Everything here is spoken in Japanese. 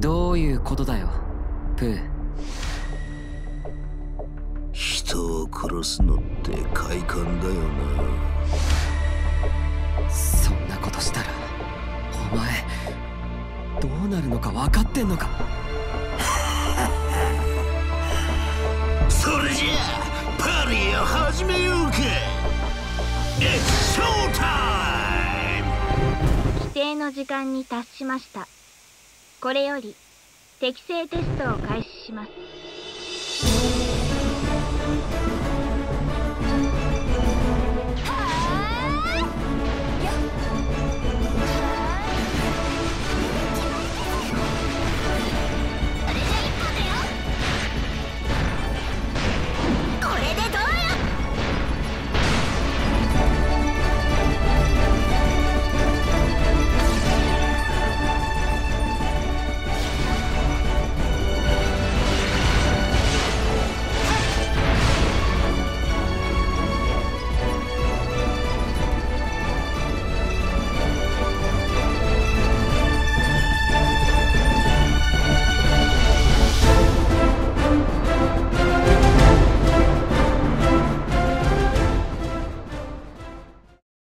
どういうことだよプー。人を殺すのって快感だよな。そんなことしたらお前どうなるのか分かってんのか。それじゃあパリーを始めようか。It's time! 規定の時間に達しましたこれより適正テストを開始します。